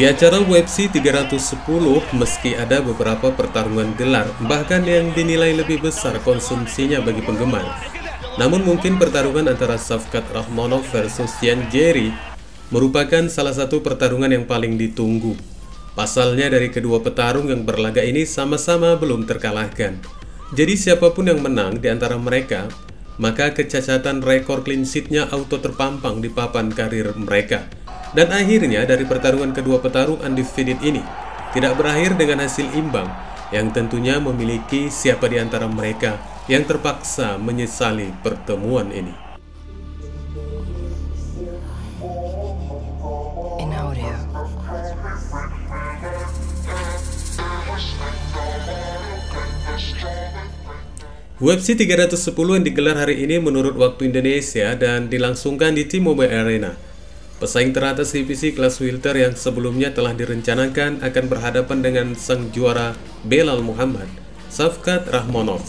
Di acara UFC 310, meski ada beberapa pertarungan gelar, bahkan yang dinilai lebih besar konsumsinya bagi penggemar. Namun mungkin pertarungan antara Safkat Rahmonov versus Yan Jerry merupakan salah satu pertarungan yang paling ditunggu. Pasalnya dari kedua petarung yang berlaga ini sama-sama belum terkalahkan. Jadi siapa pun yang menang di antara mereka, maka kecacatan rekor clean sheet-nya auto terpampang di papan karir mereka. Dan akhirnya dari pertarungan kedua petarung undefeated ini tidak berakhir dengan hasil imbang yang tentunya memiliki siapa di antara mereka yang terpaksa menyesali pertemuan ini. In audio. UFC 310 yang digelar hari ini menurut waktu Indonesia dan dilangsungkan di T-Mobile Arena. Pesaing teratas divisi kelas welter yang sebelumnya telah direncanakan akan berhadapan dengan sang juara Belal Muhammad, Safkat Rahmonov.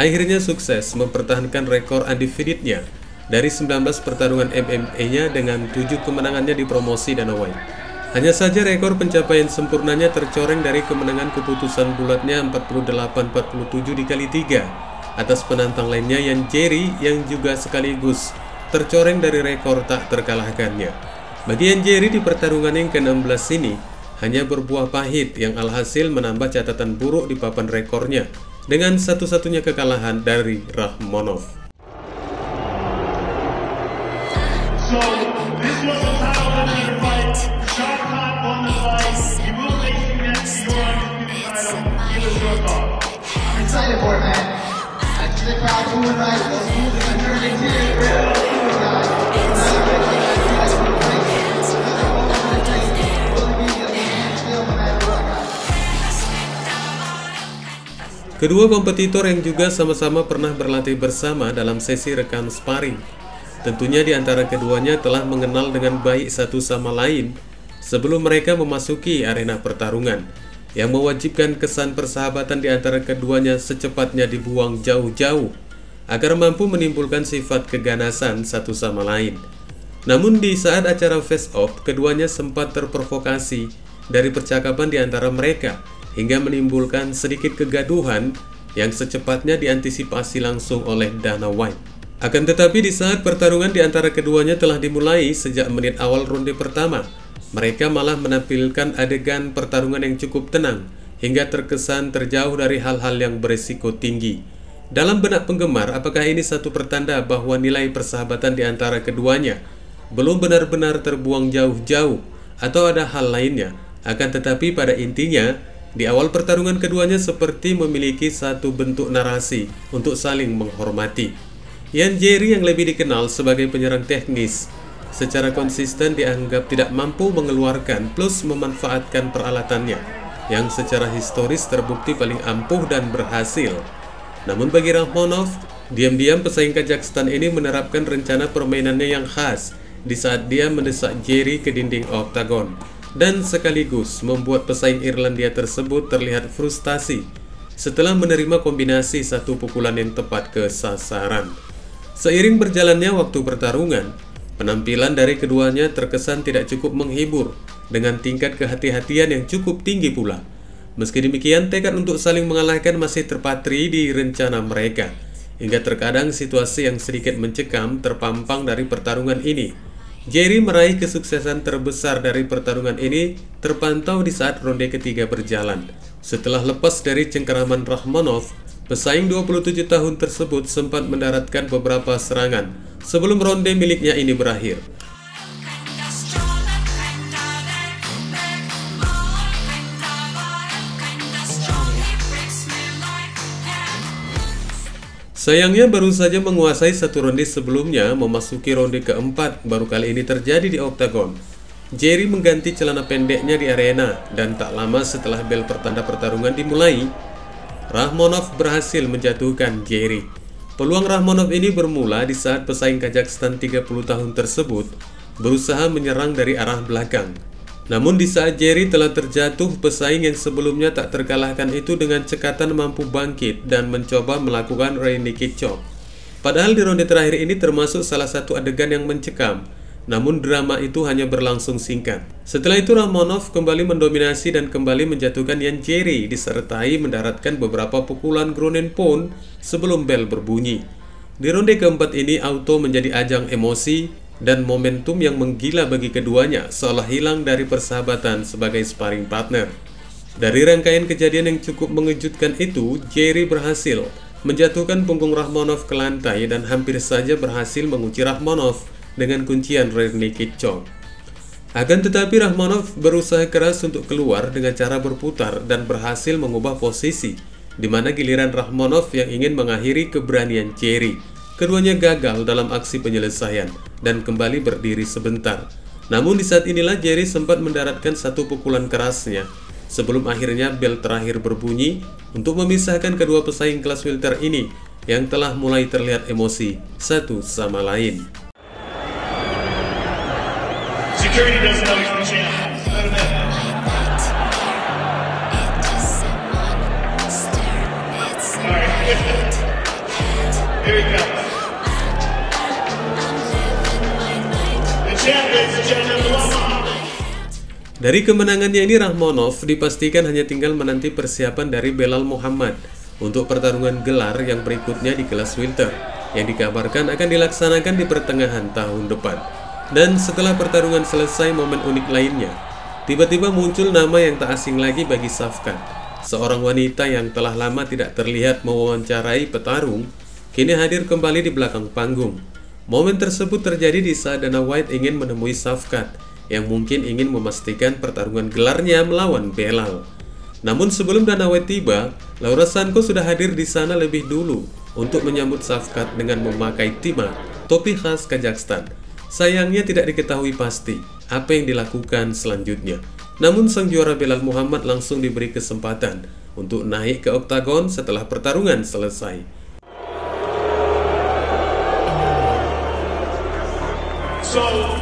Akhirnya sukses mempertahankan rekor undefeated-nya dari 19 pertarungan MMA-nya dengan 7 kemenangannya di promosi Dana White. Hanya saja rekor pencapaian sempurnanya tercoreng dari kemenangan keputusan bulatnya 48-47 dikali 3 atas penantang lainnya yang Jerry yang juga sekaligus tercoreng dari rekor tak terkalahkannya. Bagi Yan Jerry di pertarungan yang ke-16 ini, hanya berbuah pahit yang alhasil menambah catatan buruk di papan rekornya dengan satu-satunya kekalahan dari Rahmonov. So this was a fight. Shot on the fight. You will the your. I'm excited for it, man. The crowd Kedua kompetitor yang juga sama-sama pernah berlatih bersama dalam sesi rekan sparring. Tentunya di antara keduanya telah mengenal dengan baik satu sama lain sebelum mereka memasuki arena pertarungan yang mewajibkan kesan persahabatan di antara keduanya secepatnya dibuang jauh-jauh agar mampu menimbulkan sifat keganasan satu sama lain. Namun di saat acara face off, keduanya sempat terprovokasi dari percakapan di antara mereka hingga menimbulkan sedikit kegaduhan yang secepatnya diantisipasi langsung oleh Dana White. Akan tetapi di saat pertarungan di antara keduanya telah dimulai sejak menit awal ronde pertama, mereka malah menampilkan adegan pertarungan yang cukup tenang hingga terkesan terjauh dari hal-hal yang berisiko tinggi. Dalam benak penggemar, apakah ini satu pertanda bahwa nilai persahabatan di antara keduanya belum benar-benar terbuang jauh-jauh atau ada hal lainnya? Akan tetapi pada intinya, di awal pertarungan keduanya seperti memiliki satu bentuk narasi untuk saling menghormati. Yan Jerry yang lebih dikenal sebagai penyerang teknis secara konsisten dianggap tidak mampu mengeluarkan plus memanfaatkan peralatannya yang secara historis terbukti paling ampuh dan berhasil. Namun bagi Rahmonov, diam-diam pesaing Kazakhstan ini menerapkan rencana permainannya yang khas di saat dia mendesak Jerry ke dinding oktagon dan sekaligus membuat pesaing Irlandia tersebut terlihat frustasi setelah menerima kombinasi satu pukulan yang tepat ke sasaran. Seiring berjalannya waktu pertarungan, penampilan dari keduanya terkesan tidak cukup menghibur dengan tingkat kehati-hatian yang cukup tinggi pula. Meski demikian, tekad untuk saling mengalahkan masih terpatri di rencana mereka. Hingga terkadang situasi yang sedikit mencekam terpampang dari pertarungan ini. Jerry meraih kesuksesan terbesar dari pertarungan ini terpantau di saat ronde ketiga berjalan. Setelah lepas dari cengkeraman Rahmanov, Pesaing 27 tahun tersebut sempat mendaratkan beberapa serangan sebelum ronde miliknya ini berakhir. Sayangnya baru saja menguasai satu ronde sebelumnya memasuki ronde keempat baru kali ini terjadi di oktagon. Jerry mengganti celana pendeknya di arena dan tak lama setelah bel pertanda pertarungan dimulai, Rahmonov berhasil menjatuhkan Jerry. Peluang Rahmonov ini bermula di saat pesaing Kazakhstan 30 tahun tersebut berusaha menyerang dari arah belakang. Namun di saat Jerry telah terjatuh, pesaing yang sebelumnya tak terkalahkan itu dengan cekatan mampu bangkit dan mencoba melakukan naked chop. Padahal di ronde terakhir ini termasuk salah satu adegan yang mencekam, Namun drama itu hanya berlangsung singkat. Setelah itu Rahmonov kembali mendominasi dan kembali menjatuhkan Yan Jerry disertai mendaratkan beberapa pukulan Gronen Pound sebelum bel berbunyi. Di ronde keempat ini auto menjadi ajang emosi dan momentum yang menggila bagi keduanya seolah hilang dari persahabatan sebagai sparring partner. Dari rangkaian kejadian yang cukup mengejutkan itu, Jerry berhasil menjatuhkan punggung Rahmonov ke lantai dan hampir saja berhasil mengunci Rahmonov dengan kuncian rear naked choke. Akan tetapi Rahmanov berusaha keras untuk keluar dengan cara berputar dan berhasil mengubah posisi, di mana giliran Rahmanov yang ingin mengakhiri keberanian Cherry. Keduanya gagal dalam aksi penyelesaian dan kembali berdiri sebentar. Namun di saat inilah Jerry sempat mendaratkan satu pukulan kerasnya sebelum akhirnya bel terakhir berbunyi untuk memisahkan kedua pesaing kelas welter ini yang telah mulai terlihat emosi satu sama lain. Security doesn't know Dari kemenangannya ini Rahmonov dipastikan hanya tinggal menanti persiapan dari Belal Muhammad untuk pertarungan gelar yang berikutnya di kelas welter yang dikabarkan akan dilaksanakan di pertengahan tahun depan. Dan setelah pertarungan selesai momen unik lainnya, tiba-tiba muncul nama yang tak asing lagi bagi Safkan. Seorang wanita yang telah lama tidak terlihat mewawancarai petarung, kini hadir kembali di belakang panggung. Momen tersebut terjadi di saat Dana White ingin menemui Safkat yang mungkin ingin memastikan pertarungan gelarnya melawan Belal. Namun sebelum Dana White tiba, Laura Sanko sudah hadir di sana lebih dulu untuk menyambut Safkat dengan memakai timah, topi khas Kazakhstan. Sayangnya tidak diketahui pasti apa yang dilakukan selanjutnya. Namun sang juara Belal Muhammad langsung diberi kesempatan untuk naik ke oktagon setelah pertarungan selesai. So,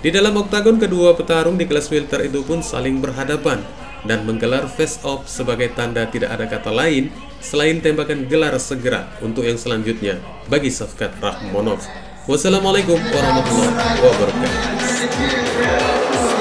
Di dalam oktagon kedua petarung di kelas welter itu pun saling berhadapan dan menggelar face off sebagai tanda tidak ada kata lain selain tembakan gelar segera untuk yang selanjutnya bagi Safkat Rahmonov. Wassalamualaikum warahmatullahi wabarakatuh.